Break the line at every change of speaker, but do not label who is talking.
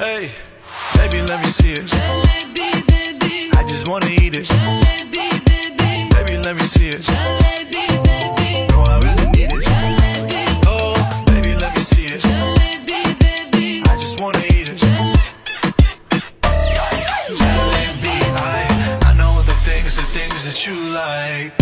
Hey, baby, let me see it.
Jalebi baby,
I just wanna eat it.
jalebi baby,
Baby, let me see it.
jalebi baby,
No, I really need it.
jalebi,
Oh, baby, let me see it.
jalebi baby,
I just wanna eat it. Jalebi, I, I know the things, the things that you like.